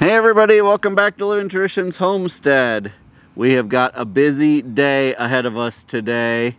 Hey everybody, welcome back to Living Traditions Homestead. We have got a busy day ahead of us today.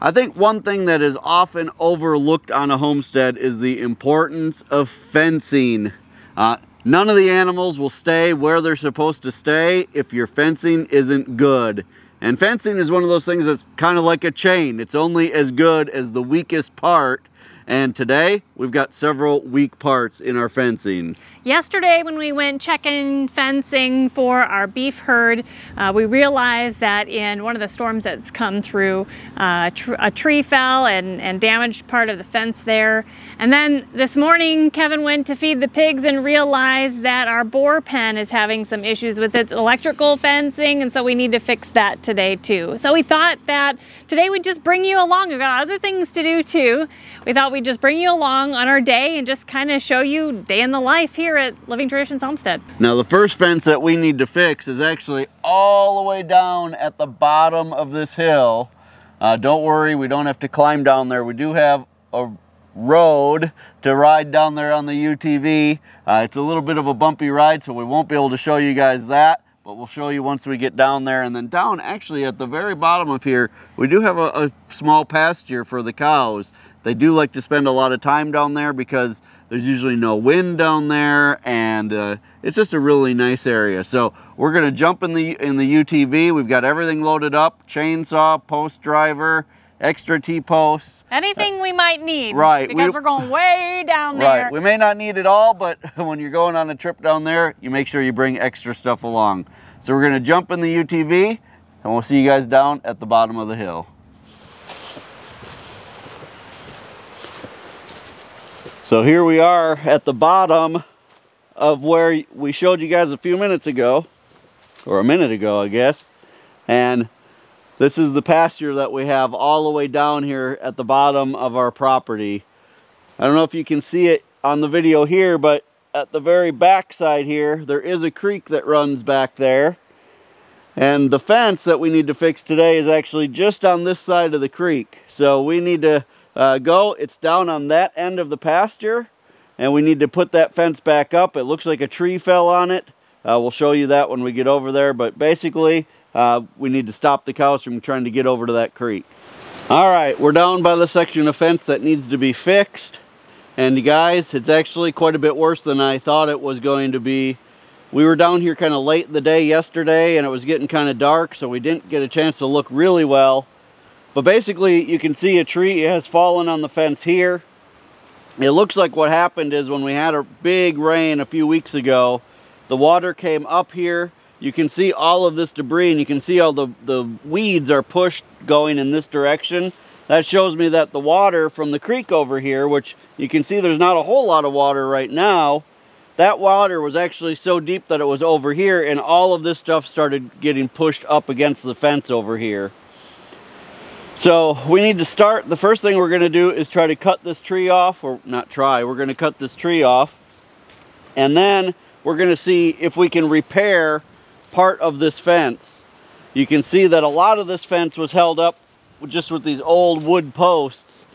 I think one thing that is often overlooked on a homestead is the importance of fencing. Uh, none of the animals will stay where they're supposed to stay if your fencing isn't good. And fencing is one of those things that's kind of like a chain. It's only as good as the weakest part. And today we've got several weak parts in our fencing. Yesterday when we went checking fencing for our beef herd, uh, we realized that in one of the storms that's come through, uh, tr a tree fell and, and damaged part of the fence there. And then this morning, Kevin went to feed the pigs and realized that our boar pen is having some issues with its electrical fencing, and so we need to fix that today too. So we thought that today we'd just bring you along. We've got other things to do too. We thought we'd just bring you along on our day and just kind of show you day in the life here here at Living Traditions Homestead. Now the first fence that we need to fix is actually all the way down at the bottom of this hill. Uh, don't worry, we don't have to climb down there. We do have a road to ride down there on the UTV. Uh, it's a little bit of a bumpy ride, so we won't be able to show you guys that, but we'll show you once we get down there. And then down actually at the very bottom of here, we do have a, a small pasture for the cows. They do like to spend a lot of time down there because there's usually no wind down there and uh, it's just a really nice area. So we're gonna jump in the, in the UTV. We've got everything loaded up, chainsaw, post driver, extra T-posts. Anything we might need. Right. Because we, are going way down there. Right. We may not need it all, but when you're going on a trip down there, you make sure you bring extra stuff along. So we're gonna jump in the UTV and we'll see you guys down at the bottom of the hill. So here we are at the bottom of where we showed you guys a few minutes ago, or a minute ago, I guess. And this is the pasture that we have all the way down here at the bottom of our property. I don't know if you can see it on the video here, but at the very back side here, there is a creek that runs back there. And the fence that we need to fix today is actually just on this side of the creek. So we need to uh, go. It's down on that end of the pasture and we need to put that fence back up. It looks like a tree fell on it. Uh, we'll show you that when we get over there, but basically uh, we need to stop the cows from trying to get over to that creek. All right, we're down by the section of fence that needs to be fixed. And guys, it's actually quite a bit worse than I thought it was going to be. We were down here kind of late in the day yesterday and it was getting kind of dark, so we didn't get a chance to look really well. But basically, you can see a tree has fallen on the fence here. It looks like what happened is when we had a big rain a few weeks ago, the water came up here. You can see all of this debris and you can see all the, the weeds are pushed going in this direction. That shows me that the water from the creek over here, which you can see there's not a whole lot of water right now, that water was actually so deep that it was over here and all of this stuff started getting pushed up against the fence over here. So we need to start, the first thing we're gonna do is try to cut this tree off, or not try, we're gonna cut this tree off. And then we're gonna see if we can repair part of this fence. You can see that a lot of this fence was held up just with these old wood posts.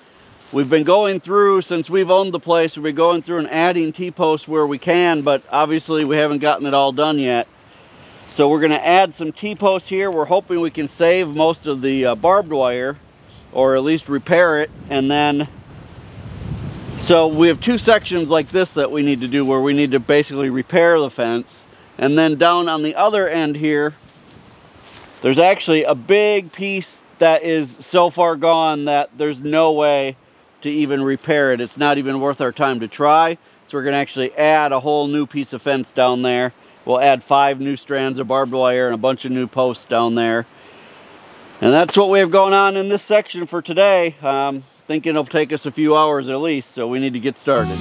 We've been going through, since we've owned the place, we've been going through and adding T-posts where we can, but obviously we haven't gotten it all done yet. So we're going to add some T-posts here. We're hoping we can save most of the uh, barbed wire or at least repair it. And then, so we have two sections like this that we need to do where we need to basically repair the fence. And then down on the other end here, there's actually a big piece that is so far gone that there's no way to even repair it. It's not even worth our time to try. So we're going to actually add a whole new piece of fence down there. We'll add five new strands of barbed wire and a bunch of new posts down there. And that's what we have going on in this section for today. Um, thinking it'll take us a few hours at least, so we need to get started.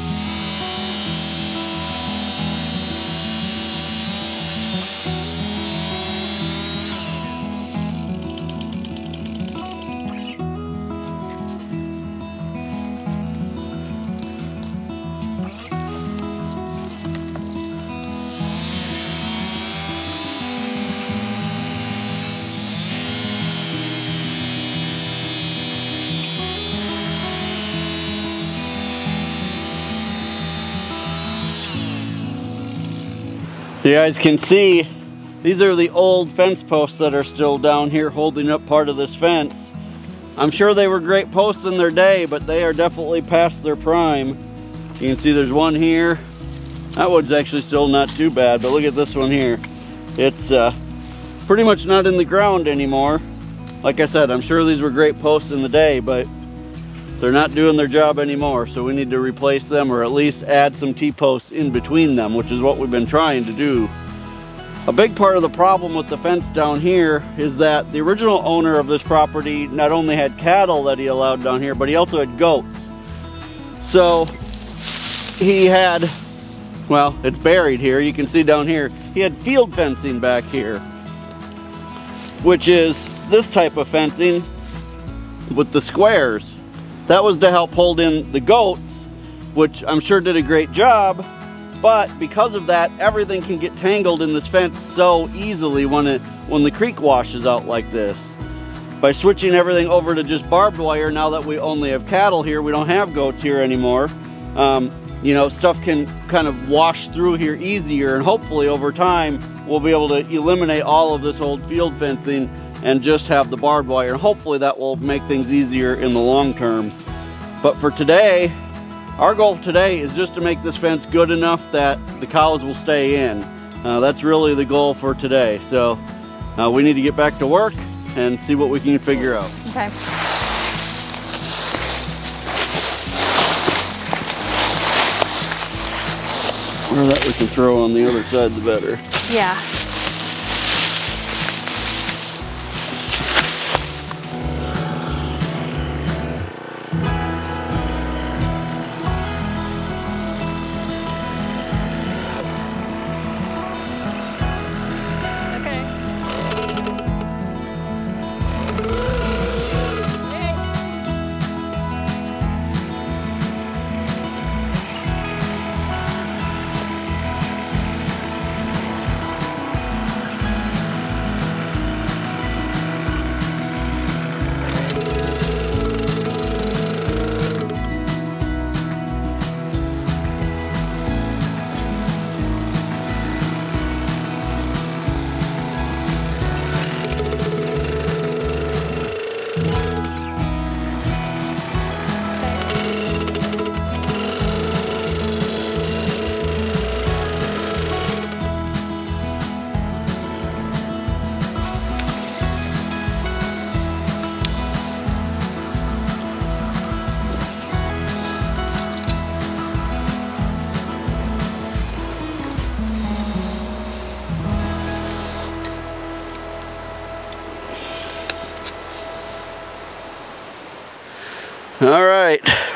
You guys can see these are the old fence posts that are still down here holding up part of this fence. I'm sure they were great posts in their day, but they are definitely past their prime. You can see there's one here. That one's actually still not too bad, but look at this one here. It's uh, pretty much not in the ground anymore. Like I said, I'm sure these were great posts in the day, but they're not doing their job anymore. So we need to replace them or at least add some T-posts in between them, which is what we've been trying to do a big part of the problem with the fence down here is that the original owner of this property not only had cattle that he allowed down here, but he also had goats. So he had, well, it's buried here. You can see down here, he had field fencing back here, which is this type of fencing with the squares. That was to help hold in the goats, which I'm sure did a great job, but because of that, everything can get tangled in this fence so easily when, it, when the creek washes out like this. By switching everything over to just barbed wire, now that we only have cattle here, we don't have goats here anymore, um, you know, stuff can kind of wash through here easier and hopefully over time we'll be able to eliminate all of this old field fencing and just have the barbed wire. And hopefully that will make things easier in the long term. But for today, our goal today is just to make this fence good enough that the cows will stay in. Uh, that's really the goal for today. So uh, we need to get back to work and see what we can figure out. Okay. Or that we can throw on the other side, the better. Yeah.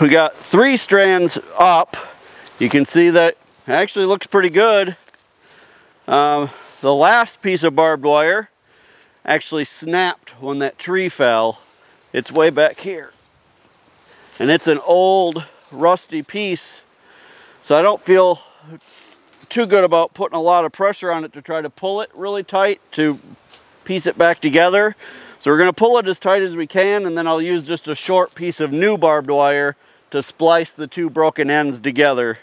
We got three strands up. You can see that actually looks pretty good. Um, the last piece of barbed wire actually snapped when that tree fell. It's way back here. And it's an old rusty piece. So I don't feel too good about putting a lot of pressure on it to try to pull it really tight to piece it back together. So we're going to pull it as tight as we can and then I'll use just a short piece of new barbed wire to splice the two broken ends together.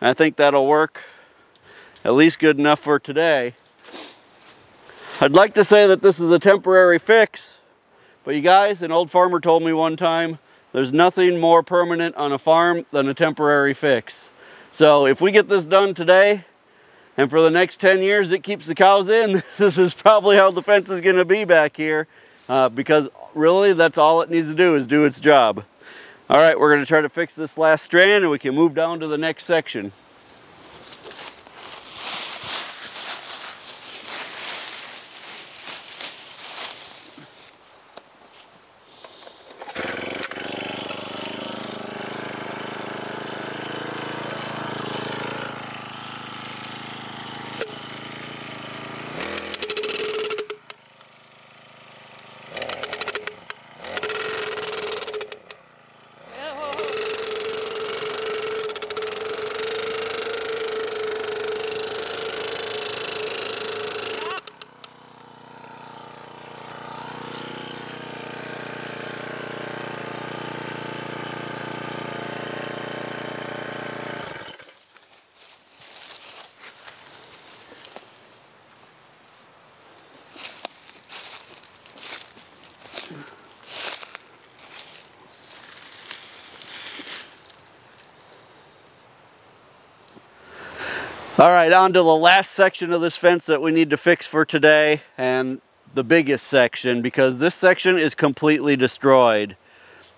I think that'll work at least good enough for today. I'd like to say that this is a temporary fix, but you guys, an old farmer told me one time, there's nothing more permanent on a farm than a temporary fix. So if we get this done today, and for the next 10 years it keeps the cows in, this is probably how the fence is gonna be back here uh, because really that's all it needs to do is do its job. All right, we're gonna try to fix this last strand and we can move down to the next section. All right, on to the last section of this fence that we need to fix for today and the biggest section because this section is completely destroyed.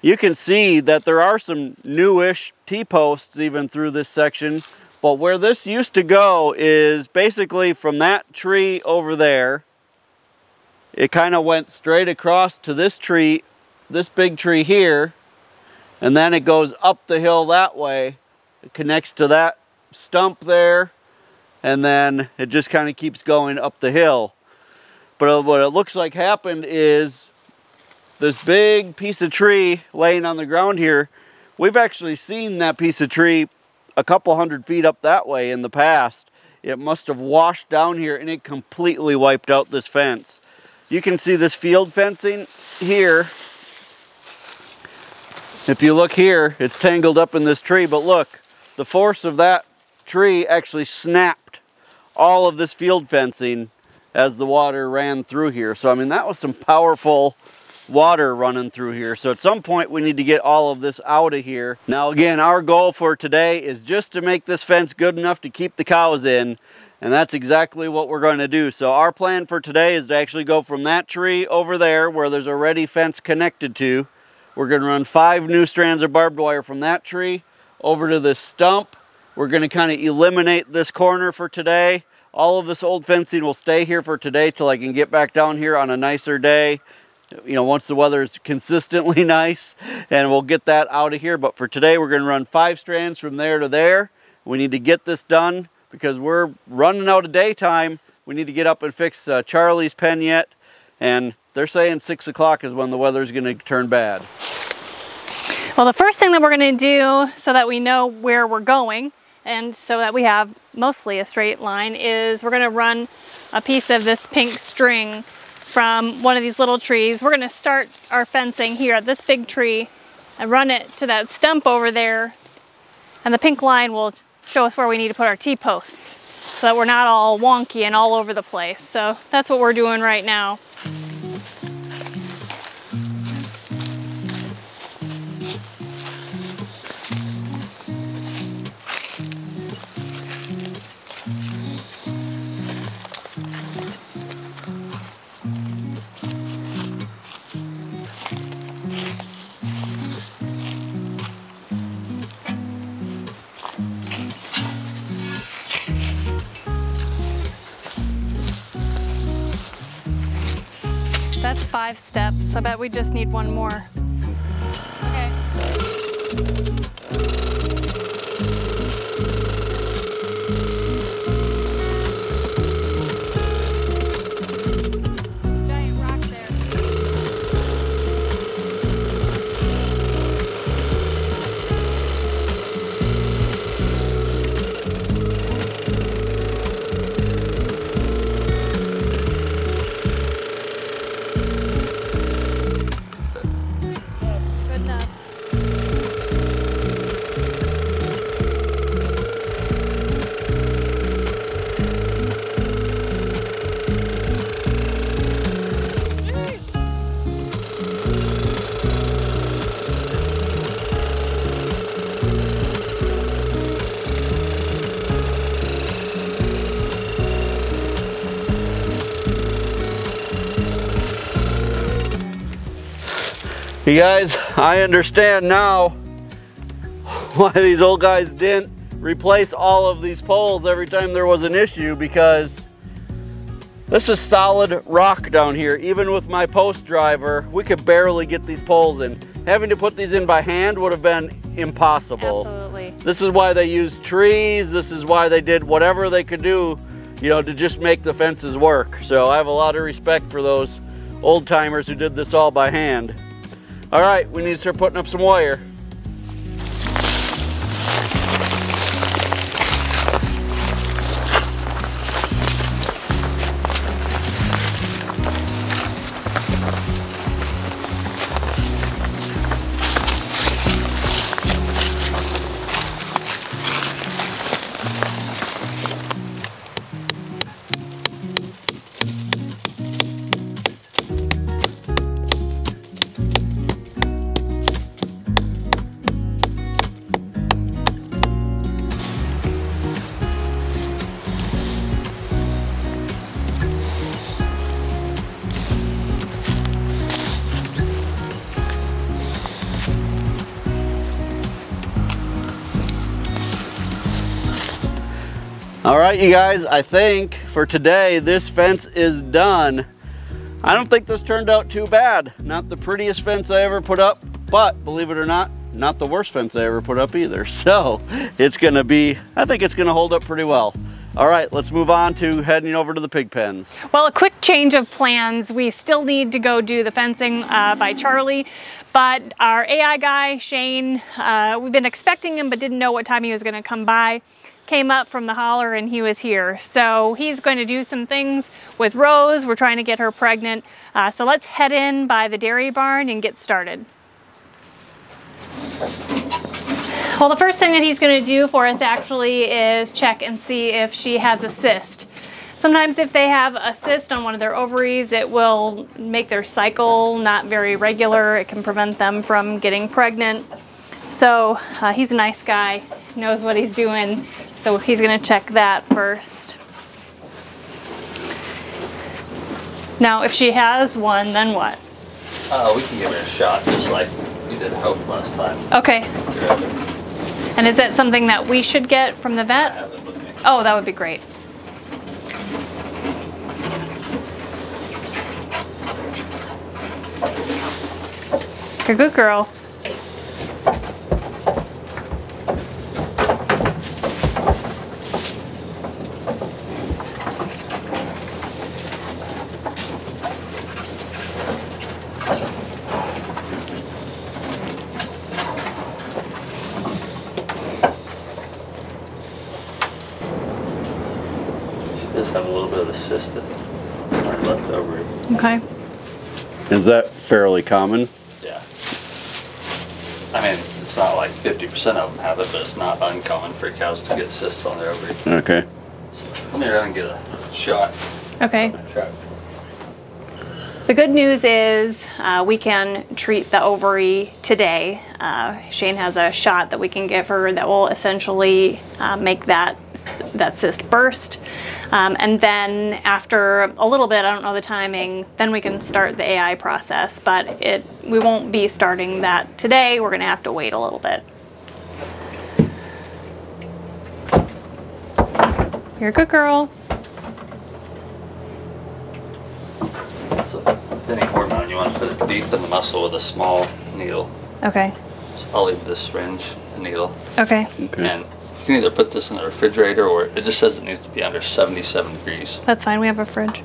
You can see that there are some newish T-posts even through this section, but where this used to go is basically from that tree over there, it kind of went straight across to this tree, this big tree here, and then it goes up the hill that way. It connects to that stump there, and then it just kind of keeps going up the hill. But uh, what it looks like happened is this big piece of tree laying on the ground here, we've actually seen that piece of tree a couple hundred feet up that way in the past. It must have washed down here and it completely wiped out this fence. You can see this field fencing here. If you look here, it's tangled up in this tree, but look, the force of that tree actually snapped all of this field fencing as the water ran through here. So, I mean, that was some powerful water running through here. So at some point we need to get all of this out of here. Now again, our goal for today is just to make this fence good enough to keep the cows in. And that's exactly what we're going to do. So our plan for today is to actually go from that tree over there where there's already fence connected to. We're going to run five new strands of barbed wire from that tree over to this stump. We're going to kind of eliminate this corner for today. All of this old fencing will stay here for today till I can get back down here on a nicer day. You know, once the weather is consistently nice and we'll get that out of here. But for today, we're going to run five strands from there to there. We need to get this done because we're running out of daytime. We need to get up and fix uh, Charlie's pen yet. And they're saying six o'clock is when the weather's going to turn bad. Well, the first thing that we're going to do so that we know where we're going and so that we have mostly a straight line is we're going to run a piece of this pink string from one of these little trees. We're going to start our fencing here at this big tree and run it to that stump over there and the pink line will show us where we need to put our T-posts so that we're not all wonky and all over the place. So that's what we're doing right now. Five steps. I bet we just need one more. Okay. You guys, I understand now why these old guys didn't replace all of these poles every time there was an issue because this is solid rock down here. Even with my post driver, we could barely get these poles in. Having to put these in by hand would have been impossible. Absolutely. This is why they used trees. This is why they did whatever they could do, you know, to just make the fences work. So I have a lot of respect for those old timers who did this all by hand. All right, we need to start putting up some wire. Right, you guys, I think for today, this fence is done. I don't think this turned out too bad. Not the prettiest fence I ever put up, but believe it or not, not the worst fence I ever put up either. So it's gonna be, I think it's gonna hold up pretty well. All right, let's move on to heading over to the pig pens. Well, a quick change of plans. We still need to go do the fencing uh, by Charlie, but our AI guy, Shane, uh, we've been expecting him but didn't know what time he was gonna come by came up from the holler and he was here. So he's going to do some things with Rose. We're trying to get her pregnant. Uh, so let's head in by the dairy barn and get started. Well, the first thing that he's going to do for us actually is check and see if she has a cyst. Sometimes if they have a cyst on one of their ovaries, it will make their cycle not very regular. It can prevent them from getting pregnant. So uh, he's a nice guy, knows what he's doing. So he's gonna check that first. Now, if she has one, then what? Uh, we can give her a shot just like we did Hope last time. Okay. And is that something that we should get from the vet? Oh, that would be great. You're a good girl. have a little bit of a cyst left ovary. Okay. Is that fairly common? Yeah. I mean, it's not like 50% of them have it, but it's not uncommon for cows to get cysts on their ovary. Okay. So let me run and get a shot. Okay. The good news is uh, we can treat the ovary today. Uh, Shane has a shot that we can give her that will essentially uh, make that that cyst burst. Um, and then after a little bit, I don't know the timing, then we can start the AI process. But it we won't be starting that today. We're going to have to wait a little bit. You're a good girl. any hormone, you want to put it deep in the muscle with a small needle. Okay. So I'll leave this syringe, the needle. Okay. Okay. And you can either put this in the refrigerator or it just says it needs to be under 77 degrees. That's fine. We have a fridge.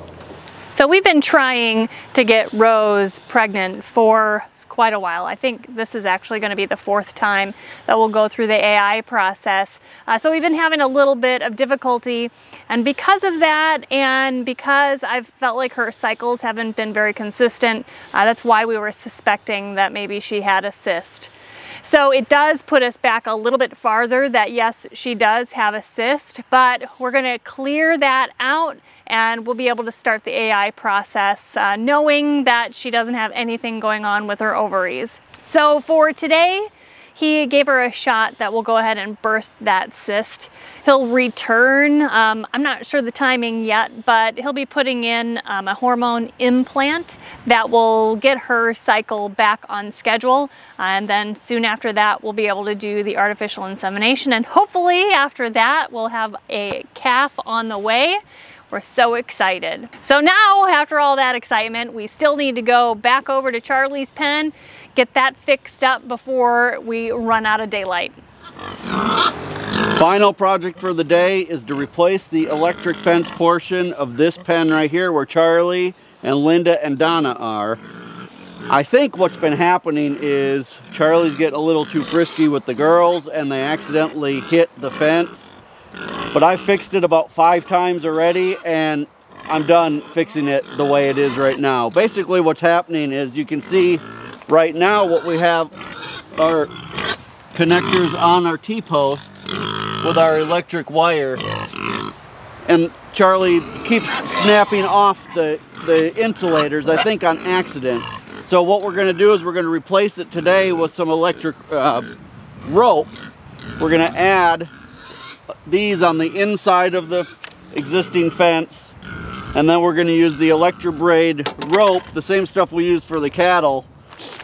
So we've been trying to get Rose pregnant for quite a while. I think this is actually going to be the fourth time that we'll go through the AI process. Uh, so we've been having a little bit of difficulty and because of that and because I've felt like her cycles haven't been very consistent, uh, that's why we were suspecting that maybe she had a cyst. So it does put us back a little bit farther that yes, she does have a cyst, but we're gonna clear that out and we'll be able to start the AI process uh, knowing that she doesn't have anything going on with her ovaries. So for today, he gave her a shot that will go ahead and burst that cyst. He'll return, um, I'm not sure the timing yet, but he'll be putting in um, a hormone implant that will get her cycle back on schedule. And then soon after that, we'll be able to do the artificial insemination. And hopefully after that, we'll have a calf on the way. We're so excited. So now, after all that excitement, we still need to go back over to Charlie's pen, get that fixed up before we run out of daylight. Final project for the day is to replace the electric fence portion of this pen right here where Charlie and Linda and Donna are. I think what's been happening is Charlie's getting a little too frisky with the girls and they accidentally hit the fence but I fixed it about five times already and I'm done fixing it the way it is right now. Basically what's happening is you can see right now what we have are connectors on our T-posts with our electric wire and Charlie keeps snapping off the, the insulators, I think on accident. So what we're going to do is we're going to replace it today with some electric uh, rope. We're going to add these on the inside of the existing fence and then we're going to use the Electro-Braid rope, the same stuff we use for the cattle,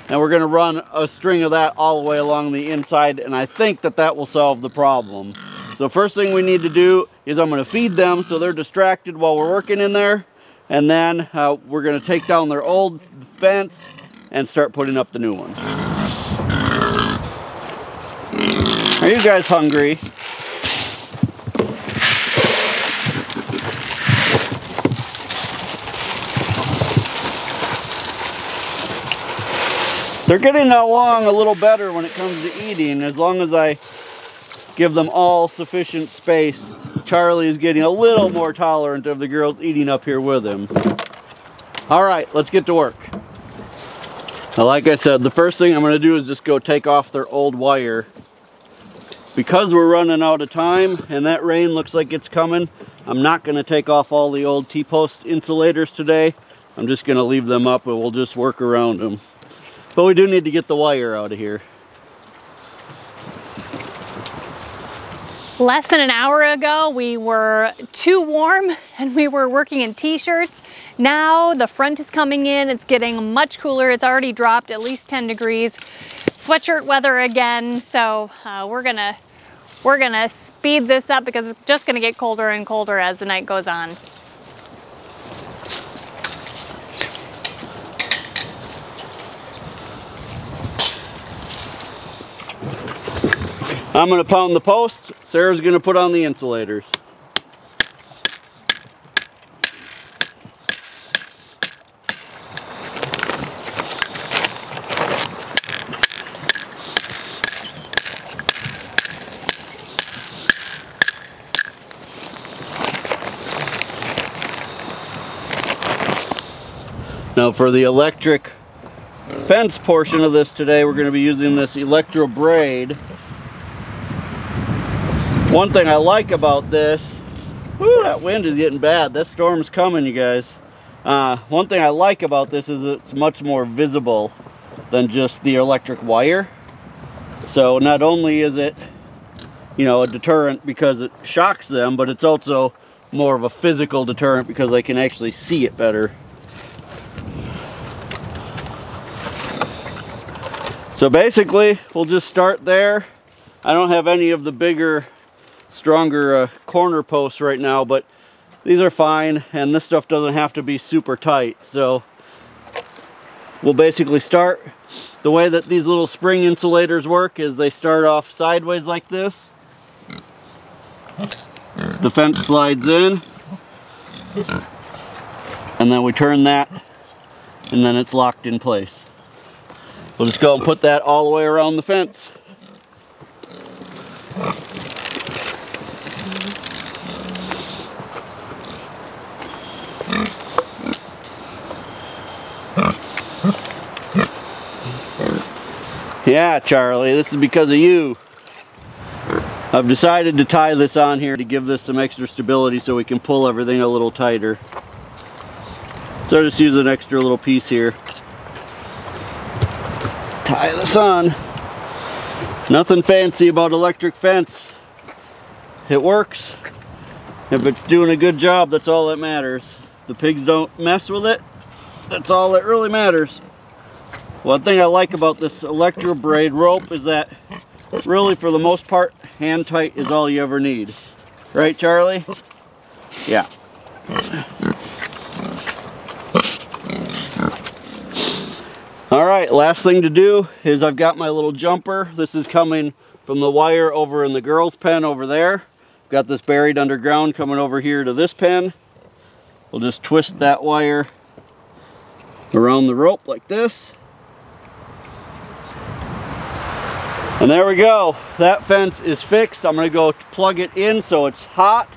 and we're going to run a string of that all the way along the inside, and I think that that will solve the problem. So first thing we need to do is I'm gonna feed them so they're distracted while we're working in there. And then uh, we're gonna take down their old fence and start putting up the new one. Are you guys hungry? They're getting along a little better when it comes to eating as long as I give them all sufficient space. Charlie is getting a little more tolerant of the girls eating up here with him. All right, let's get to work. Now, like I said, the first thing I'm gonna do is just go take off their old wire. Because we're running out of time and that rain looks like it's coming, I'm not gonna take off all the old T-post insulators today. I'm just gonna leave them up and we'll just work around them. But we do need to get the wire out of here. Less than an hour ago, we were too warm and we were working in t-shirts. Now the front is coming in, it's getting much cooler. It's already dropped at least 10 degrees. Sweatshirt weather again, so uh, we're gonna we're gonna speed this up because it's just gonna get colder and colder as the night goes on. I'm gonna pound the post. Sarah's gonna put on the insulators. Now for the electric fence portion of this today, we're going to be using this Electro braid. One thing I like about this, whoo, that wind is getting bad. That storm's coming, you guys. Uh, one thing I like about this is it's much more visible than just the electric wire. So not only is it, you know, a deterrent because it shocks them, but it's also more of a physical deterrent because I can actually see it better. So basically, we'll just start there. I don't have any of the bigger, stronger uh, corner posts right now, but these are fine, and this stuff doesn't have to be super tight. So we'll basically start, the way that these little spring insulators work is they start off sideways like this. The fence slides in, and then we turn that, and then it's locked in place. We'll just go and put that all the way around the fence. Yeah, Charlie, this is because of you. I've decided to tie this on here to give this some extra stability so we can pull everything a little tighter. So I just use an extra little piece here tie this on. Nothing fancy about electric fence. It works. If it's doing a good job, that's all that matters. The pigs don't mess with it. That's all that really matters. One thing I like about this electro braid rope is that really for the most part, hand tight is all you ever need. Right, Charlie? Yeah. All right, last thing to do is I've got my little jumper. This is coming from the wire over in the girls' pen over there. Got this buried underground coming over here to this pen. We'll just twist that wire around the rope like this. And there we go. That fence is fixed. I'm gonna go plug it in so it's hot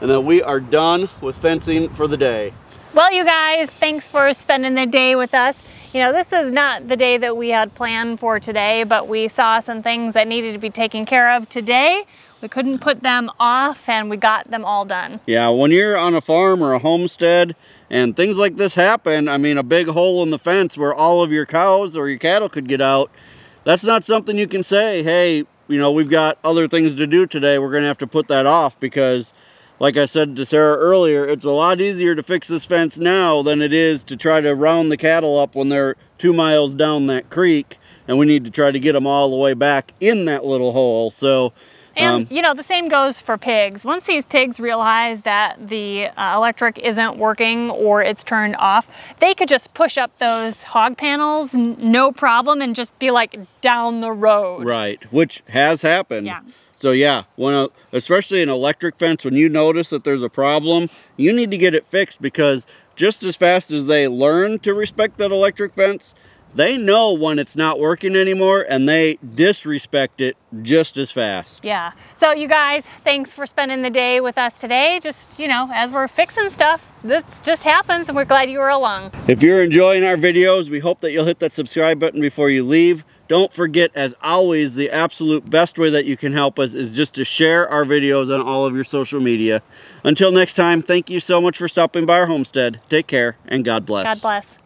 and then we are done with fencing for the day. Well, you guys, thanks for spending the day with us. You know, this is not the day that we had planned for today, but we saw some things that needed to be taken care of today. We couldn't put them off and we got them all done. Yeah, when you're on a farm or a homestead and things like this happen, I mean, a big hole in the fence where all of your cows or your cattle could get out, that's not something you can say, hey, you know, we've got other things to do today. We're going to have to put that off because like I said to Sarah earlier, it's a lot easier to fix this fence now than it is to try to round the cattle up when they're two miles down that creek and we need to try to get them all the way back in that little hole. So And Um, you know, the same goes for pigs. Once these pigs realize that the uh, electric isn't working or it's turned off, they could just push up those hog panels, no problem, and just be like down the road. Right, which has happened. Yeah. So yeah, when a, especially an electric fence, when you notice that there's a problem, you need to get it fixed because just as fast as they learn to respect that electric fence, they know when it's not working anymore and they disrespect it just as fast. Yeah. So you guys, thanks for spending the day with us today. Just, you know, as we're fixing stuff, this just happens and we're glad you were along. If you're enjoying our videos, we hope that you'll hit that subscribe button before you leave. Don't forget, as always, the absolute best way that you can help us is just to share our videos on all of your social media. Until next time, thank you so much for stopping by our homestead. Take care, and God bless. God bless.